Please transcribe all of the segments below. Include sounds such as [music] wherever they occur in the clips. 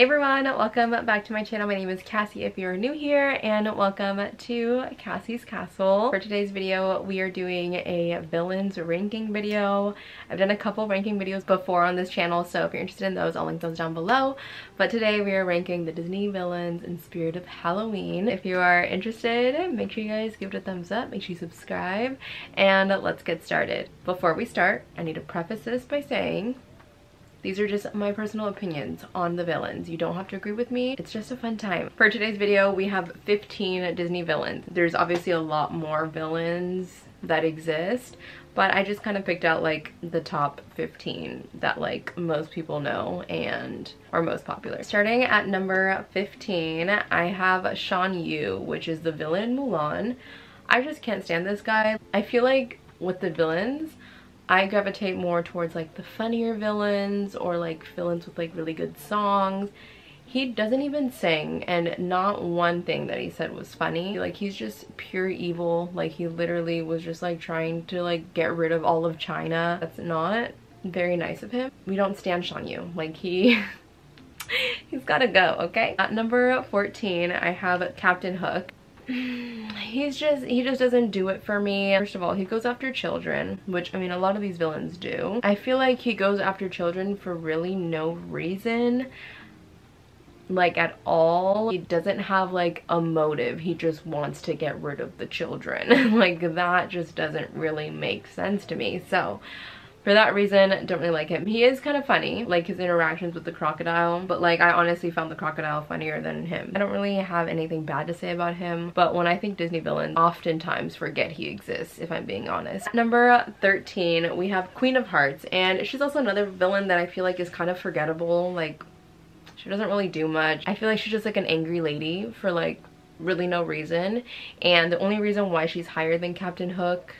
Hey everyone, welcome back to my channel. My name is Cassi if you're new here and welcome to Cassi's Castle. For today's video, we are doing a villains ranking video. I've done a couple ranking videos before on this channel, so if you're interested in those, I'll link those down below. But today we are ranking the Disney villains in spirit of Halloween. If you are interested, make sure you guys give it a thumbs up, make sure you subscribe, and let's get started. Before we start, I need to preface this by saying these are just my personal opinions on the villains. You don't have to agree with me. It's just a fun time. For today's video, we have 15 Disney villains. There's obviously a lot more villains that exist, but I just kind of picked out like the top 15 that like most people know and are most popular. Starting at number 15, I have Shan Yu, which is the villain in Mulan. I just can't stand this guy. I feel like with the villains, I gravitate more towards like the funnier villains or like villains with like really good songs. He doesn't even sing and not one thing that he said was funny. Like he's just pure evil. Like he literally was just like trying to like get rid of all of China. That's not very nice of him. We don't stand Shan Yu. Like he [laughs] he's gotta go, okay? At number 14, I have Captain Hook. He's just he just doesn't do it for me. First of all he goes after children which i mean a lot of these villains do. I feel like he goes after children for really no reason like at all. He doesn't have like a motive. He just wants to get rid of the children. [laughs] Like that just doesn't really make sense to me. So for that reason, don't really like him. He is kind of funny, like his interactions with the crocodile, but like I honestly found the crocodile funnier than him. I don't really have anything bad to say about him, but when I think Disney villains, oftentimes forget he exists, if I'm being honest. Number 13, we have Queen of Hearts, and she's also another villain that I feel like is kind of forgettable, like she doesn't really do much. I feel like she's just like an angry lady for like really no reason, and the only reason why she's higher than Captain Hook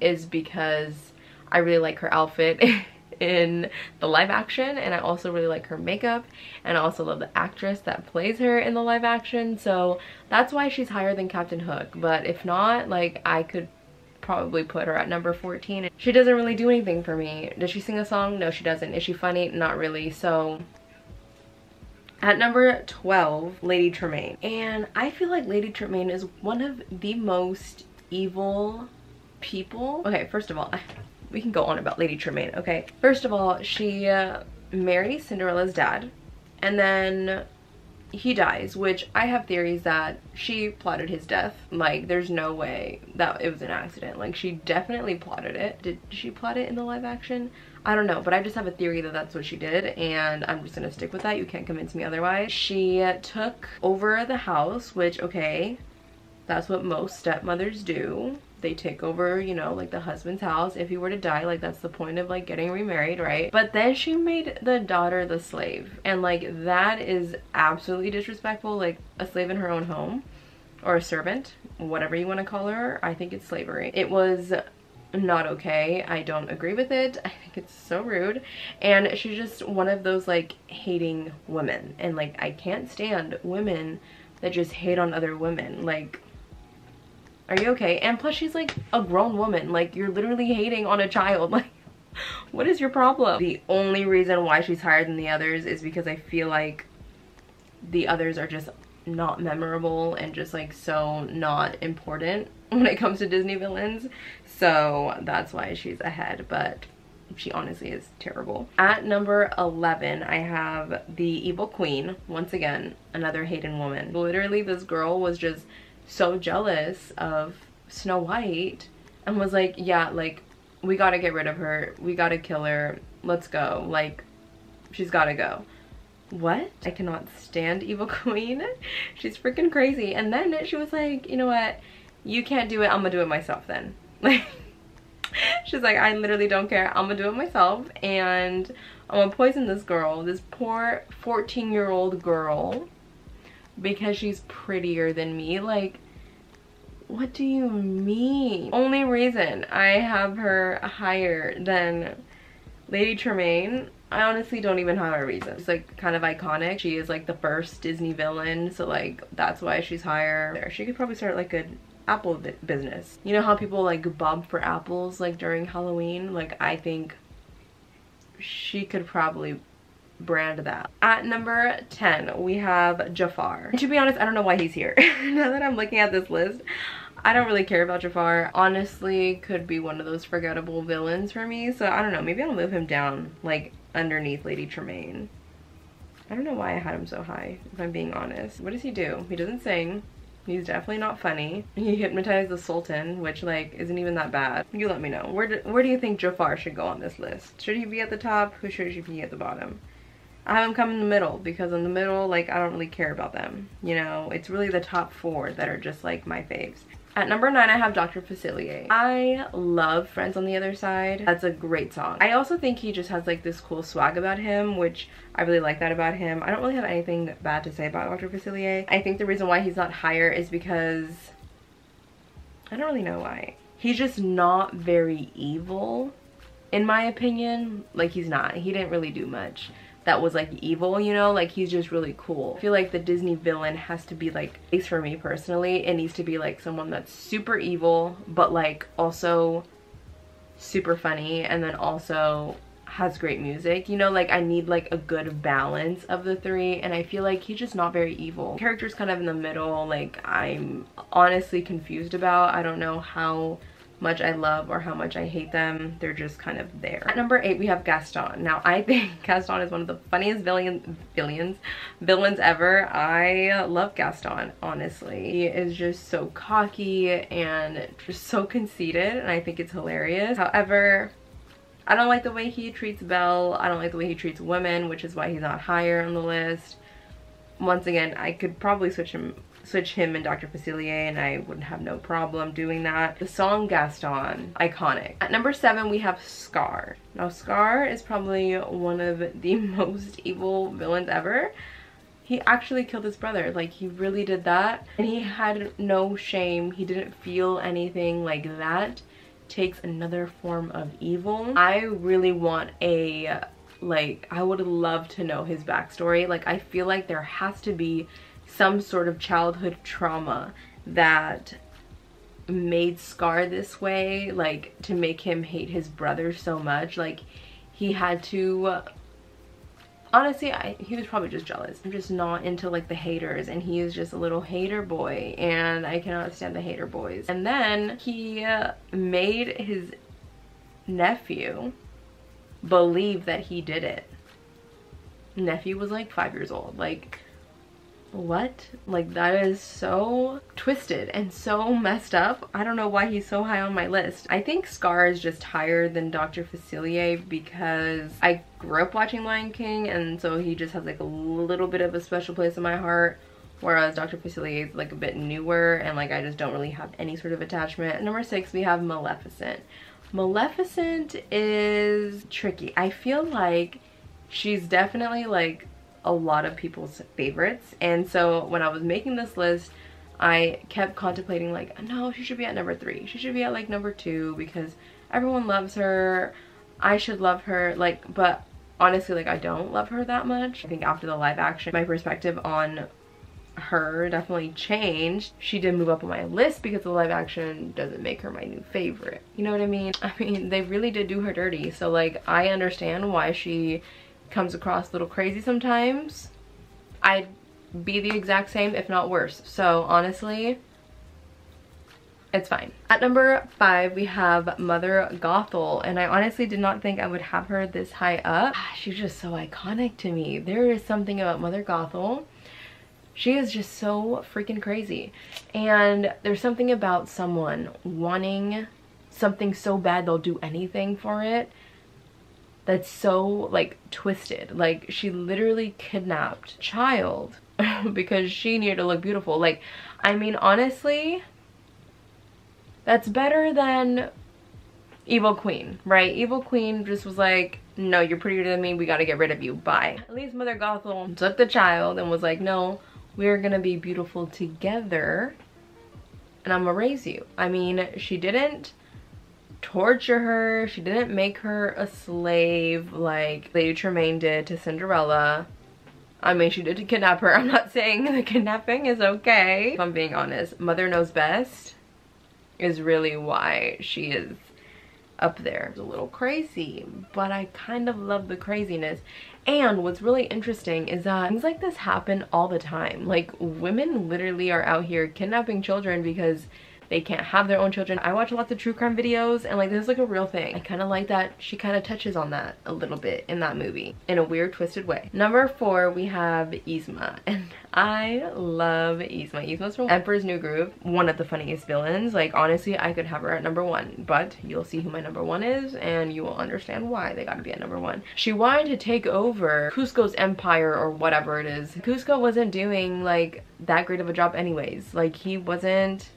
is because I really like her outfit [laughs] in the live action and I also really like her makeup and I also love the actress that plays her in the live action so that's why she's higher than Captain Hook. But if not like I could probably put her at number 14 she doesn't really do anything for me. Does she sing a song? No she doesn't. Is she funny? Not really. So at number 12 Lady Tremaine. And I feel like Lady Tremaine is one of the most evil people. Okay first of all [laughs] we can go on about Lady Tremaine, okay? First of all, she uh, marries Cinderella's dad, and then he dies, which I have theories that she plotted his death. Like, there's no way that it was an accident. Like, she definitely plotted it. Did she plot it in the live action? I don't know, but I just have a theory that that's what she did, and I'm just gonna stick with that. You can't convince me otherwise. She took over the house, which, okay, that's what most stepmothers do they take over, you know, like the husband's house if he were to die. Like that's the point of like getting remarried, right? But then she made the daughter the slave. And like that is absolutely disrespectful. Like a slave in her own home or a servant, whatever you want to call her. I think it's slavery. It was not okay. I don't agree with it. I think it's so rude. And she's just one of those like hating women. And like I can't stand women that just hate on other women. Like are you okay? And plus she's like a grown woman. Like you're literally hating on a child. [laughs] Like what is your problem? The only reason why she's higher than the others is because I feel like the others are just not memorable and just like so not important [laughs] when it comes to Disney villains. So that's why she's ahead. But she honestly is terrible. At number 11, I have the Evil Queen. Once again, another Hayden woman. Literally, this girl was just so jealous of Snow White and was like, yeah, like, we gotta get rid of her. We gotta kill her. Let's go. Like, she's gotta go. What? I cannot stand [laughs] Evil Queen. She's freaking crazy. And then she was like, you know what? You can't do it. I'm gonna do it myself then. [laughs] Like, she's like, I literally don't care. I'm gonna do it myself. And I'm gonna poison this girl, this poor 14 year old girl because she's prettier than me. Like, what do you mean? Only reason I have her higher than Lady Tremaine, I honestly don't even have a reason. She's like kind of iconic. She is like the first Disney villain, so like that's why she's higher. There, she could probably start like an apple business. You know how people like bob for apples like during Halloween? Like I think she could probably brand that. At number 10, we have Jafar. And to be honest, I don't know why he's here. [laughs] now that I'm looking at this list, I don't really care about Jafar. Honestly, could be one of those forgettable villains for me. So I don't know, maybe I'll move him down like underneath Lady Tremaine. I don't know why I had him so high, if I'm being honest. What does he do? He doesn't sing. He's definitely not funny. He hypnotized the Sultan, which like isn't even that bad. You let me know. Where do, where do you think Jafar should go on this list? Should he be at the top? Who should he be at the bottom? I have him come in the middle because in the middle, like I don't really care about them. You know, it's really the top four that are just like my faves. At number nine, I have Dr. Facilier. I love Friends on the Other Side. That's a great song. I also think he just has like this cool swag about him, which I really like that about him. I don't really have anything bad to say about Dr. Facilier. I think the reason why he's not higher is because I don't really know why. He's just not very evil, in my opinion. Like he's not. He didn't really do much that was like evil, you know? Like he's just really cool. I feel like the Disney villain has to be like, at least for me personally, it needs to be like someone that's super evil, but like also super funny and then also has great music you know like i need like a good balance of the three and i feel like he's just not very evil character's kind of in the middle like i'm honestly confused about i don't know how much I love or how much I hate them. They're just kind of there. At number eight, we have Gaston. Now, I [laughs] think Gaston is one of the funniest villain, villains, villains ever. I love Gaston, honestly. He is just so cocky and just so conceited, and I think it's hilarious. However, I don't like the way he treats Belle. I don't like the way he treats women, which is why he's not higher on the list. Once again, I could probably switch him switch him and Dr. Facilier and I would have no problem doing that. The song Gaston, iconic. At number seven, we have Scar. Now Scar is probably one of the [laughs] most evil villains ever. He actually killed his brother, like he really did that. And he had no shame, he didn't feel anything like that. Takes another form of evil. I really want a, like, I would love to know his backstory. Like, I feel like there has to be some sort of childhood trauma that made Scar this way, like to make him hate his brother so much. Like he had to, honestly, I, he was probably just jealous. I'm just not into like the haters and he is just a little hater boy and I cannot stand the hater boys. And then he uh, made his nephew believe that he did it. Nephew was like five years old. Like what? Like that is so twisted and so messed up. I don't know why he's so high on my list. I think Scar is just higher than Dr. Facilier because I grew up watching Lion King and so he just has like a little bit of a special place in my heart whereas Dr. Facilier is like a bit newer and like I just don't really have any sort of attachment. number six, we have Maleficent. Maleficent is tricky. I feel like she's definitely like a lot of people's favorites. And so when I was making this list, I kept contemplating like, no, she should be at number three. She should be at like number two because everyone loves her. I should love her. Like, but honestly, like I don't love her that much. I think after the live action, my perspective on her definitely changed. She did move up on my list because the live action doesn't make her my new favorite. You know what I mean? [laughs] I mean, they really did do her dirty. So like, I understand why she comes across a little crazy sometimes, I'd be the exact same, if not worse. So honestly, it's fine. At number five, we have Mother Gothel, and I honestly did not think I would have her this high up. Ah, she's just so iconic to me. There is something about Mother Gothel. She is just so freaking crazy. And there's something about someone wanting something so bad they'll do anything for it that's so like twisted. Like she literally kidnapped child [laughs] because she needed to look beautiful. Like i mean honestly that's better than evil queen right? Evil queen just was like no you're prettier than me. We got to get rid of you. Bye. At least mother gothel took the child and was like no we're gonna be beautiful together and i'm gonna raise you. I mean she didn't torture her. She didn't make her a slave like Lady Tremaine did to Cinderella. I mean, she did to kidnap her. [laughs] I'm not saying the kidnapping is okay. If I'm being honest, Mother Knows Best is really why she is up there. It's a little crazy, but I kind of love the craziness. And what's really interesting is that things like this happen all the time. Like women literally are out here kidnapping children because they can't have their own children. I watch lots of true crime videos and like this is like a real thing. I kind of like that she kind of touches on that a little bit in that movie in a weird twisted way. Number four we have Yzma [laughs] and I love Yzma. Yzma's from Emperor's New Groove, one of the funniest villains. Like honestly I could have her at number one but you'll see who my number one is and you will understand why they gotta be at number one. She wanted to take over Kuzco's empire or whatever it is. Kuzco wasn't doing like that great of a job anyways. Like he wasn't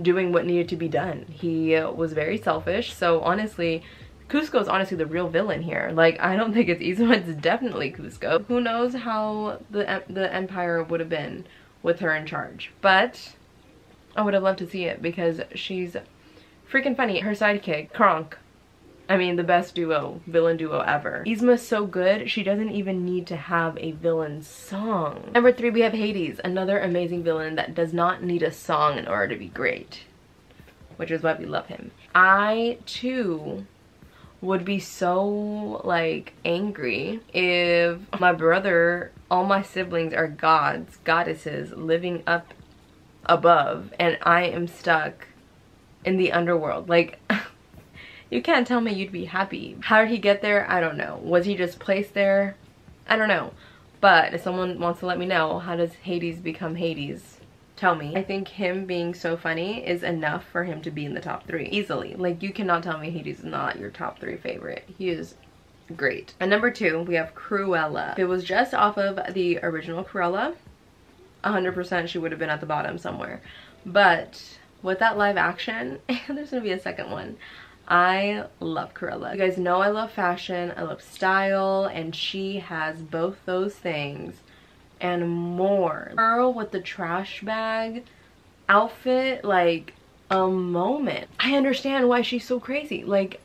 doing what needed to be done. He uh, was very selfish. So honestly, Kuzco is honestly the real villain here. Like, I don't [laughs] think it's Yzma, it's definitely Kuzco. Who knows how the, the Empire would have been with her in charge. But I would have loved to see it because she's freaking funny. Her sidekick, Kronk, I mean, the best duo, villain duo ever. Yzma's so good, she doesn't even need to have a villain song. Number three, we have Hades, another amazing villain that does not need a song in order to be great, which is why we love him. I, too, would be so, like, angry if my brother, all my siblings are gods, goddesses, living up above, and I am stuck in the underworld. Like, [laughs] You can't tell me you'd be happy. How did he get there? I don't know. Was he just placed there? I don't know. But if someone wants to let me know, how does Hades become Hades? Tell me. I think him being so funny is enough for him to be in the top three. Easily. Like, you cannot tell me Hades is not your top three favorite. He is great. And number two, we have Cruella. It was just off of the original Cruella, 100% she would have been at the bottom somewhere. But with that live action, [laughs] there's gonna be a second one. I love Cruella. You guys know I love fashion, I love style, and she has both those things and more. Girl with the trash bag outfit, like a moment. I understand why she's so crazy. Like,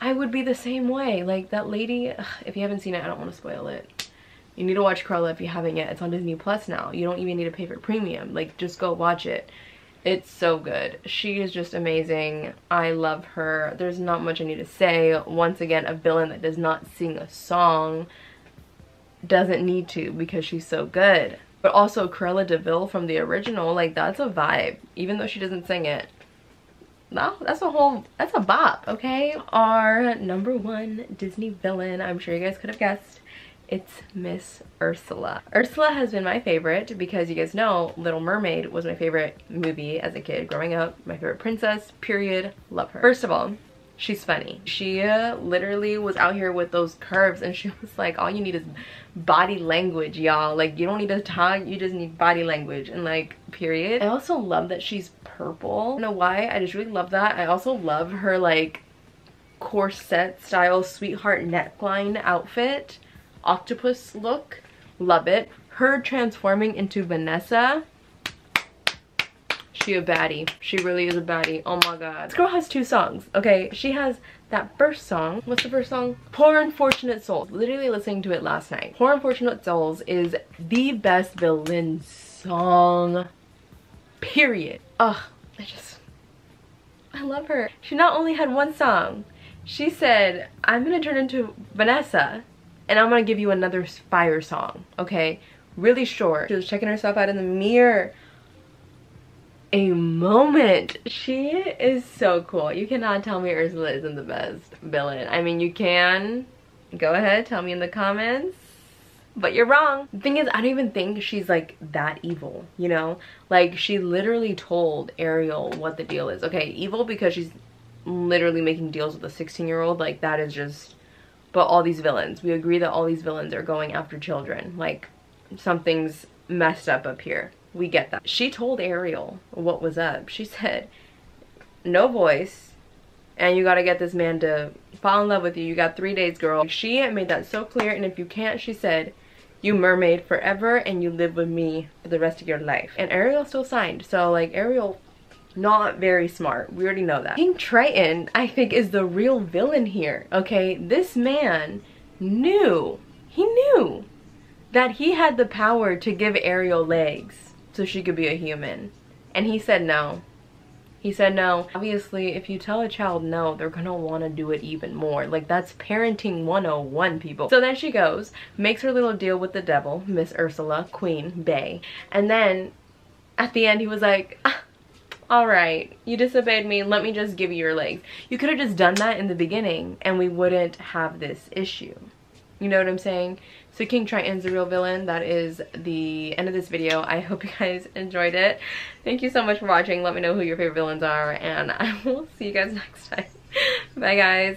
I would be the same way. Like, that lady, ugh, if you haven't seen it, I don't want to spoil it. You need to watch Cruella if you haven't yet. It's on Disney Plus now. You don't even need to pay for premium. Like, just go watch it. It's so good. She is just amazing. I love her. There's not much I need to say. Once again, a villain that does not sing a song doesn't need to because she's so good. But also Cruella de Vil from the original, like that's a vibe. Even though she doesn't sing it. No, that's a whole, that's a bop, okay? Our number one Disney villain, I'm sure you guys could have guessed, it's Miss Ursula. Ursula has been my favorite because you guys know Little Mermaid was my favorite movie as a kid growing up. My favorite princess, period. Love her. First of all, she's funny. She uh, literally was out here with those curves and [laughs] she was like, all you need is body language, y'all. Like, you don't need to talk, you just need body language and like, period. I also love that she's purple. I know why, I just really love that. I also love her like corset style sweetheart neckline outfit octopus look. Love it. Her transforming into Vanessa. She a baddie. She really is a baddie. Oh my god. This girl has two songs. Okay, she has that first song. What's the first song? Poor Unfortunate Souls. Literally listening to it last night. Poor Unfortunate Souls is the best villain song. Period. Ugh, I just... I love her. She not only had one song, she said, I'm gonna turn into Vanessa and I'm gonna give you another fire song, okay? Really short. She was checking herself out in the mirror. A moment. She is so cool. You cannot tell me Ursula isn't the best villain. I mean, you can. Go ahead, tell me in the comments. But you're wrong. The thing is, I don't even think she's like that evil, you know? Like, she literally told Ariel what the deal is. Okay, evil because she's literally making deals with a 16 year old. Like, that is just but all these villains. We agree that all these villains are going after children. Like, something's messed up up here. We get that. She told Ariel what was up. She said, no voice, and you gotta get this man to fall in love with you. You got three days, girl. She made that so clear, and if you can't, she said, you mermaid forever, and you live with me for the rest of your life. And Ariel still signed, so like Ariel not very smart. We already know that. King Triton, I think, is the real villain here, okay? This man knew, he knew that he had the power to give Ariel legs so she could be a human. And he said no. He said no. Obviously, if you tell a child no, they're gonna wanna do it even more. Like that's parenting 101 people. So then she goes, makes her little deal with the devil, Miss Ursula, Queen, Bay. And then at the end he was like, ah, all right, you disobeyed me, let me just give you your legs. You could have just done that in the beginning and we wouldn't have this issue. You know what I'm saying? So King Triton's the real villain. That is the end of this video. I hope [laughs] you guys enjoyed it. Thank you so much for watching. Let me know who your favorite villains are and [laughs] I will see you guys [laughs] next time. Bye guys.